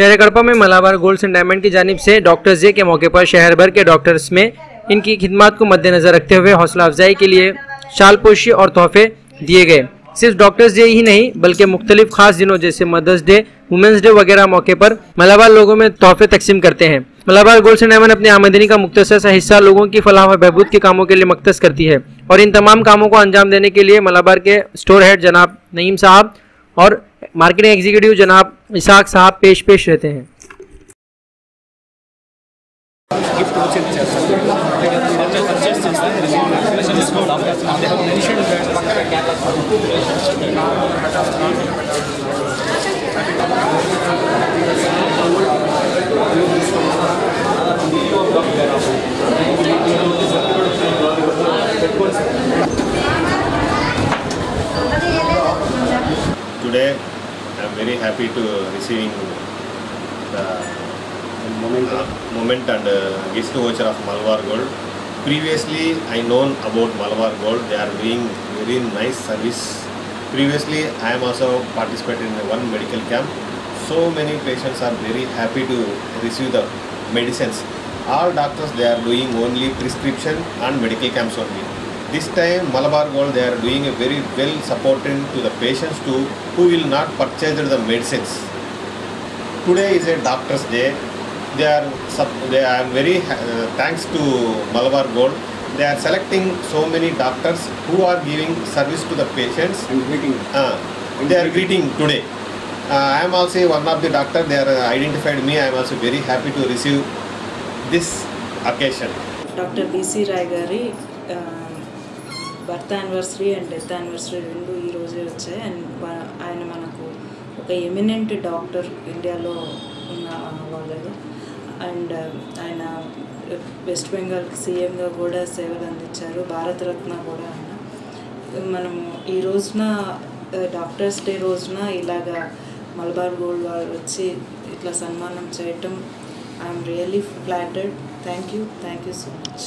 शहर कड़पा में Malabar gold and diamond की जानिब से डॉक्टर्स डे के मौके पर शहर भर के डॉक्टर्स में इनकी खिदमत को मद्देनजर रखते हुए हौसला अफजाई के लिए शाल पोशी और तोहफे दिए गए। सिर्फ़ डॉक्टर्स डे ही नहीं, बल्कि मुख्तलिफ़ खास दिनों जैसे मदर्स डे वुमेंस डे वगैरह मौके पर मलाबार लोगों में तोहफे तकसीम करते हैं। मलाबार गोल्ड एंड डायमंड अपनी आमदनी का मुख्तर सा हिस्सा लोगों की फलाह बहबूद के कामों के लिए मख्तस करती है और इन तमाम कामों को अंजाम देने के लिए मलाबार के स्टोर हेड जनाब नईम साहब और मार्केटिंग एग्जीक्यूटिव जनाब इसाक साहब पेश पेश रहते हैं। Today very happy to receiving the moment, uh, moment and uh, gift voucher of Malabar Gold. Previously, I known about Malabar Gold. They are doing very nice service. Previously, I am also participated in one medical camp. So many patients are very happy to receive the medicines. All doctors they are doing only prescription and medical camps only. This time Malabar Gold they are doing a very well supporting to the patients too who will not purchase the medicines. Today is a doctor's day. They are they are very uh, thanks to Malabar Gold. They are selecting so many doctors who are giving service to the patients. And greeting. Uh, they are greeting today. Uh, I am also one of the doctor. They are uh, identified me. I am also very happy to receive this occasion. Dr. B.C. Rai uh, birth anniversary and death anniversary రెండు ఈ రోజే వచ్చాయి. And ఆయన మనకు ఒక eminent doctor ఇండియాలో ఉన్న వాళ్ళు అండ్ ఆయన వెస్ట్ బెంగాల్కి సీఎంగా కూడా సేవలు అందించారు. భారతరత్న కూడా ఆయన. మనము ఈ రోజున డాక్టర్స్ డే రోజున ఇలాగా మలబార్ గోల్డ్ వాళ్ళు వచ్చి ఇట్లా సన్మానం చేయటం I'm really flattered. Thank you thank you so much.